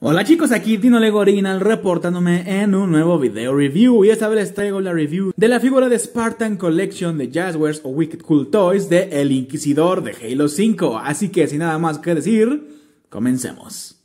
Hola chicos, aquí Dino Lego Original reportándome en un nuevo video review y esta vez les traigo la review de la figura de Spartan Collection de Jazzwares o Wicked Cool Toys de El Inquisidor de Halo 5, así que sin nada más que decir, comencemos.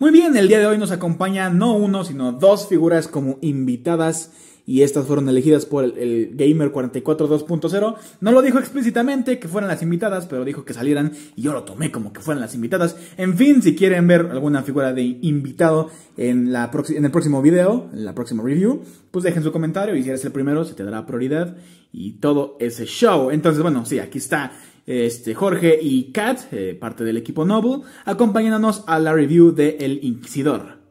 Muy bien, el día de hoy nos acompaña no uno, sino dos figuras como invitadas y estas fueron elegidas por el, Gamer 44 2.0. No lo dijo explícitamente que fueran las invitadas, pero dijo que salieran y yo lo tomé como que fueran las invitadas. En fin, si quieren ver alguna figura de invitado en, la en el próximo video, en la próxima review, pues dejen su comentario y si eres el primero se te dará prioridad y todo ese show. Entonces, bueno, sí, aquí está este, Jorge y Kat, eh, parte del equipo Noble, acompañándonos a la review de El Inquisidor.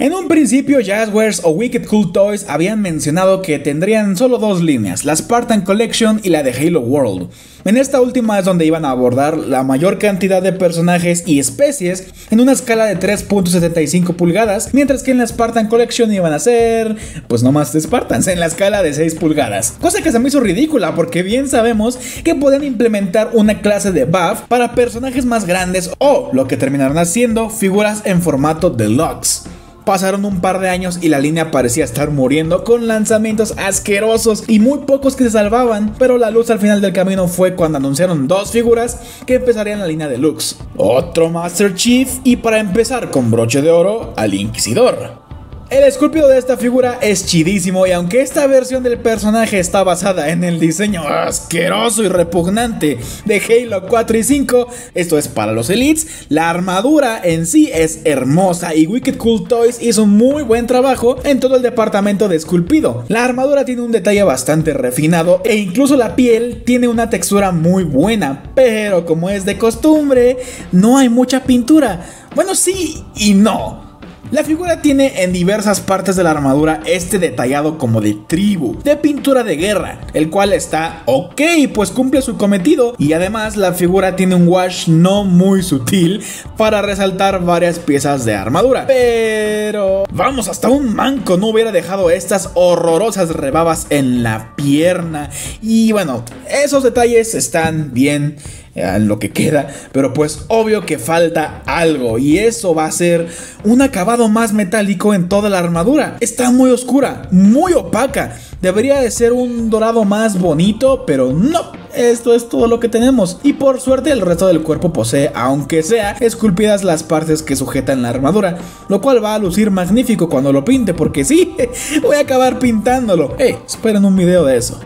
En un principio, Jazzwares o Wicked Cool Toys habían mencionado que tendrían solo dos líneas, la Spartan Collection y la de Halo World. En esta última es donde iban a abordar la mayor cantidad de personajes y especies en una escala de 3.75 pulgadas, mientras que en la Spartan Collection iban a ser, pues no más Spartans, en la escala de 6 pulgadas. Cosa que se me hizo ridícula porque bien sabemos que pueden implementar una clase de buff para personajes más grandes o lo que terminaron haciendo figuras en formato deluxe. Pasaron un par de años y la línea parecía estar muriendo con lanzamientos asquerosos y muy pocos que se salvaban, pero la luz al final del camino fue cuando anunciaron dos figuras que empezarían la línea deluxe. Otro Master Chief y para empezar con broche de oro al Inquisidor. El esculpido de esta figura es chidísimo y aunque esta versión del personaje está basada en el diseño asqueroso y repugnante de Halo 4 y 5, esto es para los elites, la armadura en sí es hermosa y Wicked Cool Toys hizo un muy buen trabajo en todo el departamento de esculpido. La armadura tiene un detalle bastante refinado e incluso la piel tiene una textura muy buena, pero como es de costumbre, no hay mucha pintura. Bueno, sí y no. La figura tiene en diversas partes de la armadura este detallado como de tribu, de pintura de guerra, el cual está ok, pues cumple su cometido y además la figura tiene un wash no muy sutil para resaltar varias piezas de armadura. Pero vamos, hasta un manco no hubiera dejado estas horrorosas rebabas en la pierna y bueno, esos detalles están bien en lo que queda, pero pues obvio que falta algo y eso va a ser un acabado más metálico en toda la armadura. Está muy oscura, muy opaca. Debería de ser un dorado más bonito, pero no. Esto es todo lo que tenemos. Y por suerte el resto del cuerpo posee, aunque sea, esculpidas las partes que sujetan la armadura. Lo cual va a lucir magnífico cuando lo pinte, porque sí, voy a acabar pintándolo. Eh, esperen un video de eso.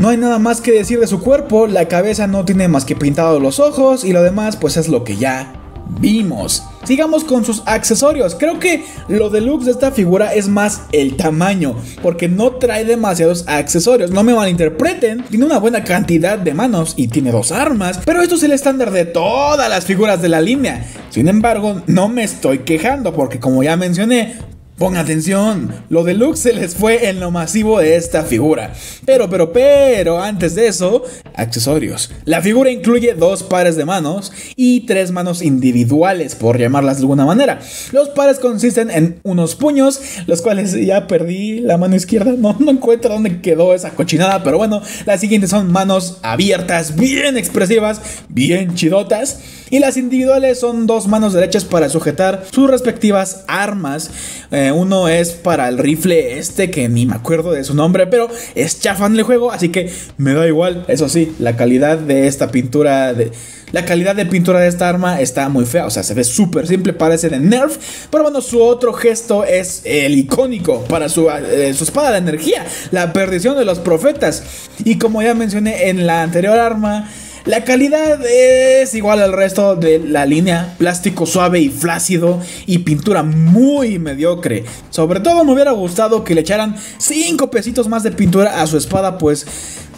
No hay nada más que decir de su cuerpo, la cabeza no tiene más que pintado los ojos y lo demás pues es lo que ya vimos. Sigamos con sus accesorios. Creo que lo deluxe de esta figura es más el tamaño, porque no trae demasiados accesorios. No me malinterpreten, tiene una buena cantidad de manos y tiene dos armas, pero esto es el estándar de todas las figuras de la línea. Sin embargo, no me estoy quejando, porque como ya mencioné, Pon atención, lo deluxe se les fue en lo masivo de esta figura. Pero, pero, pero, antes de eso, accesorios. La figura incluye dos pares de manos y tres manos individuales, por llamarlas de alguna manera. Los pares consisten en unos puños, los cuales ya perdí la mano izquierda, no, no encuentro dónde quedó esa cochinada, pero bueno, las siguientes son manos abiertas, bien expresivas, bien chidotas. Y las individuales son dos manos derechas para sujetar sus respectivas armas. Eh, uno es para el rifle este, que ni me acuerdo de su nombre, pero es chafán el juego, así que me da igual. Eso sí, la calidad de esta pintura de... La calidad de pintura de esta arma está muy fea, o sea, se ve súper simple, parece de Nerf. Pero bueno, su otro gesto es el icónico para su, eh, su, espada de energía, la perdición de los profetas. Y como ya mencioné en la anterior arma, la calidad es igual al resto de la línea, plástico suave y flácido y pintura muy mediocre. Sobre todo me hubiera gustado que le echaran 5 pesitos más de pintura a su espada, pues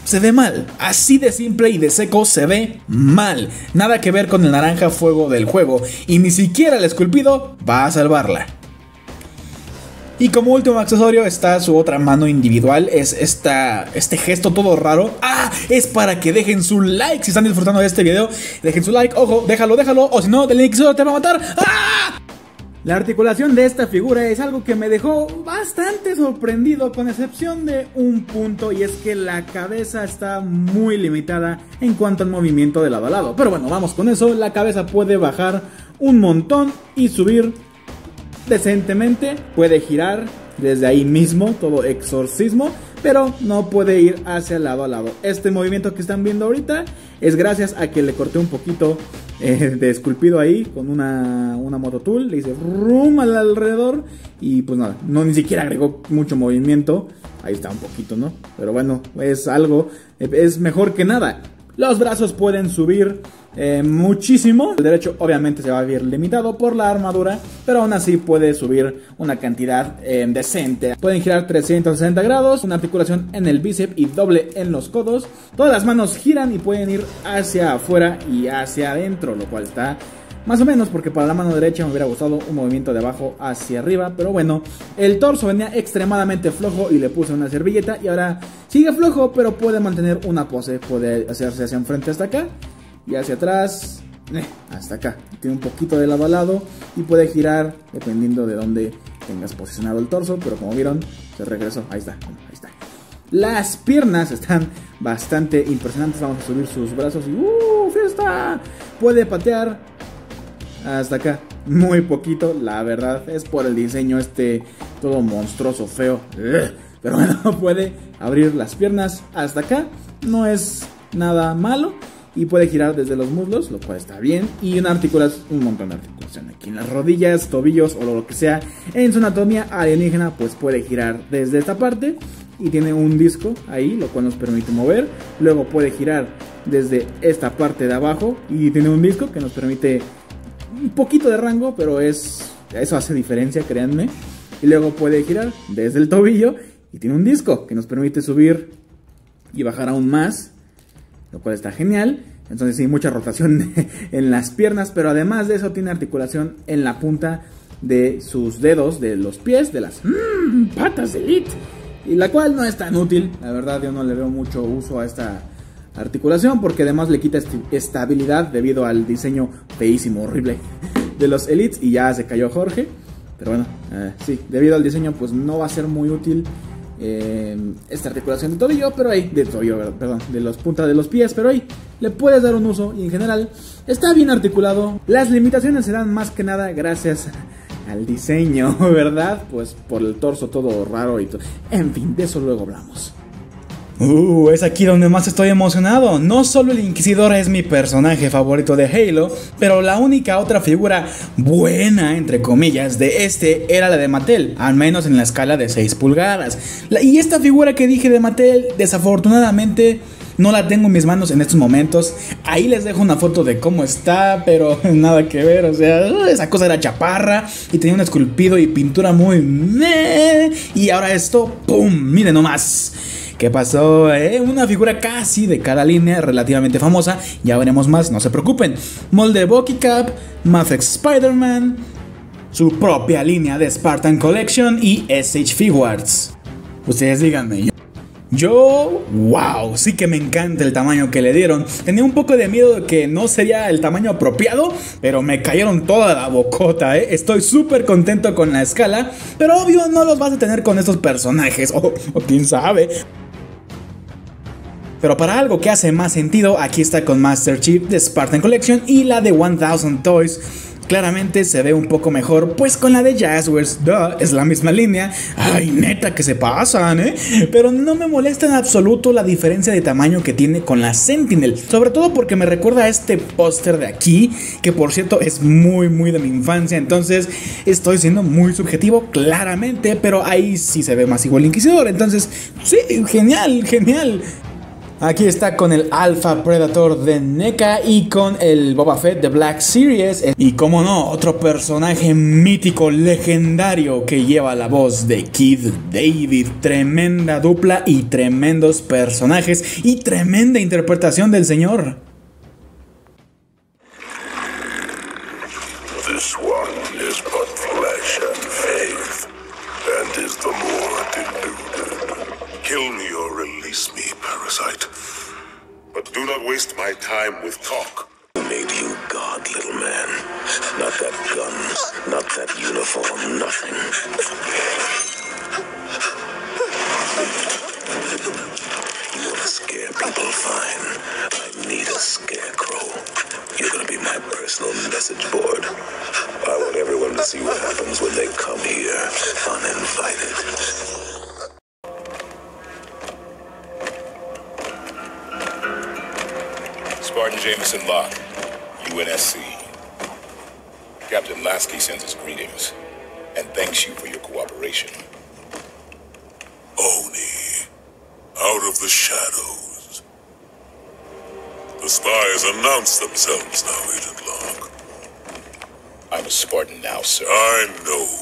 se ve mal. Así de simple y de seco se ve mal. Nada que ver con el naranja fuego del juego y ni siquiera el esculpido va a salvarla. Y como último accesorio está su otra mano individual. Es esta, este gesto todo raro. Ah, es para que dejen su like si están disfrutando de este video. Dejen su like, ojo, déjalo, déjalo. O si no, del se te va a matar. ¡Ah! La articulación de esta figura es algo que me dejó bastante sorprendido con excepción de un punto y es que la cabeza está muy limitada en cuanto al movimiento de lado a lado. Pero bueno, vamos con eso, la cabeza puede bajar un montón y subir decentemente, puede girar desde ahí mismo, todo exorcismo, pero no puede ir hacia lado a lado. Este movimiento que están viendo ahorita es gracias a que le corté un poquito eh, de esculpido ahí con una, una mototool, le hice rum al alrededor y pues nada, no ni siquiera agregó mucho movimiento. Ahí está un poquito, ¿no? Pero bueno, es algo, es mejor que nada. Los brazos pueden subir eh, muchísimo. El derecho obviamente se va a ver limitado por la armadura, pero aún así puede subir una cantidad eh, decente. Pueden girar 360 grados, una articulación en el bíceps y doble en los codos. Todas las manos giran y pueden ir hacia afuera y hacia adentro, lo cual está más o menos, porque para la mano derecha me hubiera gustado un movimiento de abajo hacia arriba. Pero bueno, el torso venía extremadamente flojo y le puse una servilleta. Y ahora sigue flojo, pero puede mantener una pose. Puede hacerse hacia enfrente hasta acá y hacia atrás, eh, hasta acá. Tiene un poquito de lado a lado y puede girar dependiendo de dónde tengas posicionado el torso, pero como vieron, se regresó. Ahí está, ahí está. Las piernas están bastante impresionantes. Vamos a subir sus brazos y ¡uh! ¡Fiesta! Puede patear hasta acá. Muy poquito, la verdad. Es por el diseño este todo monstruoso, feo. Pero bueno, puede abrir las piernas hasta acá. No es nada malo y puede girar desde los muslos, lo cual está bien, y una articulación, un montón de articulación aquí en las rodillas, tobillos o lo que sea. En su anatomía alienígena, pues puede girar desde esta parte y tiene un disco ahí, lo cual nos permite mover. Luego puede girar desde esta parte de abajo y tiene un disco que nos permite un poquito de rango, pero es eso hace diferencia, créanme. Y luego puede girar desde el tobillo y tiene un disco que nos permite subir y bajar aún más lo cual está genial. Entonces sí, mucha rotación en las piernas, pero además de eso tiene articulación en la punta de sus dedos, de los pies, de las mm, patas de Elite. Y la cual no es tan útil, la verdad yo no le veo mucho uso a esta articulación porque además le quita estabilidad debido al diseño feísimo, horrible de los Elites y ya se cayó Jorge. Pero bueno, eh, sí, debido al diseño pues no va a ser muy útil eh, esta articulación de tobillo, pero ahí, de tobillo, perdón, de los puntas de los pies, pero ahí le puedes dar un uso y en general está bien articulado. Las limitaciones serán más que nada gracias al diseño, ¿verdad? Pues por el torso todo raro y todo. En fin, de eso luego hablamos. Uh, es aquí donde más estoy emocionado. No solo el Inquisidor es mi personaje favorito de Halo, pero la única otra figura buena, entre comillas, de este era la de Mattel, al menos en la escala de 6 pulgadas. y esta figura que dije de Mattel, desafortunadamente... No la tengo en mis manos en estos momentos. Ahí les dejo una foto de cómo está, pero nada que ver. O sea, esa cosa era chaparra y tenía un esculpido y pintura muy... Y ahora esto, ¡pum! Miren nomás. ¿Qué pasó? Eh? Una figura casi de cada línea, relativamente famosa. Ya veremos más, no se preocupen. Molde Bucky Cap, Mafex Spider-Man, su propia línea de Spartan Collection y SH Figuarts. Ustedes díganme, yo, wow, sí que me encanta el tamaño que le dieron. Tenía un poco de miedo de que no sería el tamaño apropiado, pero me cayeron toda la bocota, ¿eh? Estoy súper contento con la escala, pero obvio no los vas a tener con estos personajes, o quién sabe. Pero para algo que hace más sentido, aquí está con Master Chief de Spartan Collection y la de 1000 Toys. Claramente se ve un poco mejor, pues con la de Jazzwares, es la misma línea. Ay, neta que se pasan, ¿eh? Pero no me molesta en absoluto la diferencia de tamaño que tiene con la Sentinel. Sobre todo porque me recuerda a este póster de aquí, que por cierto es muy, muy de mi infancia. Entonces estoy siendo muy subjetivo, claramente, pero ahí sí se ve más igual Inquisidor. Entonces, sí, genial, genial. Aquí está con el Alpha Predator de NECA y con el Boba Fett de Black Series. Y como no, otro personaje mítico, legendario que lleva la voz de Kid David. Tremenda dupla y tremendos personajes y tremenda interpretación del señor. Time with talk. Spartan Jameson Locke, UNSC. Captain Lasky sends his greetings and thanks you for your cooperation. Oni, out of the shadows. The spies announce themselves now, Agent Locke. I'm a Spartan now, sir. I know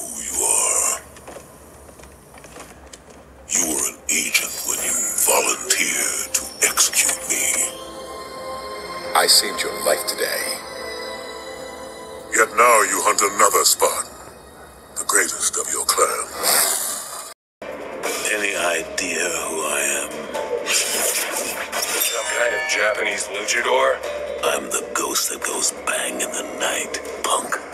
I saved your life today. Yet now you hunt another Spartan, the greatest of your clan. Any idea who I am? Some kind of Japanese luchador? I'm the ghost that goes bang in the night, punk.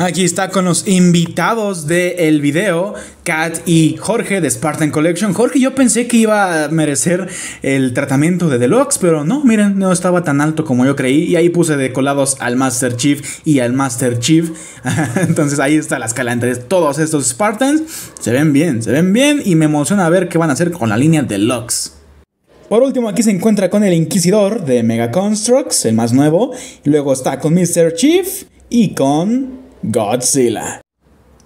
Aquí está con los invitados del video, Kat y Jorge de Spartan Collection. Jorge, yo pensé que iba a merecer el tratamiento de Deluxe, pero no, miren, no estaba tan alto como yo creí. Y ahí puse de colados al Master Chief y al Master Chief. Entonces ahí está la escala entre todos estos Spartans. Se ven bien, se ven bien y me emociona ver qué van a hacer con la línea Deluxe. Por último, aquí se encuentra con el Inquisidor de Mega Constructs, el más nuevo. Luego está con Mr. Chief y con Godzilla.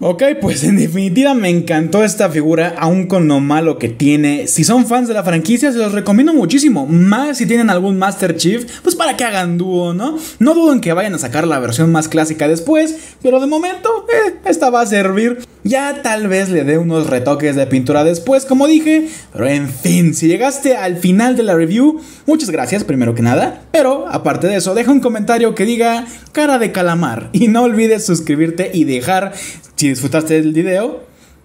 Ok, pues en definitiva me encantó esta figura, aún con lo malo que tiene. Si son fans de la franquicia, se los recomiendo muchísimo. Más si tienen algún Master Chief, pues para que hagan dúo, ¿no? No duden que vayan a sacar la versión más clásica después, pero de momento, eh, esta va a servir. Ya tal vez le dé unos retoques de pintura después, como dije. Pero en fin, si llegaste al final de la review, muchas gracias primero que nada. Pero aparte de eso, deja un comentario que diga cara de calamar. Y no olvides suscribirte y dejar si disfrutaste del video,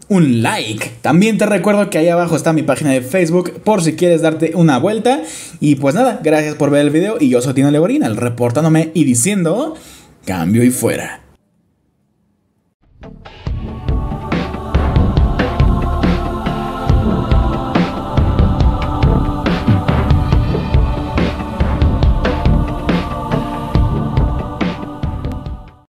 un like. También te recuerdo que ahí abajo está mi página de Facebook por si quieres darte una vuelta. Y pues nada, gracias por ver el video y yo soy Tino Leborina, reportándome y diciendo cambio y fuera.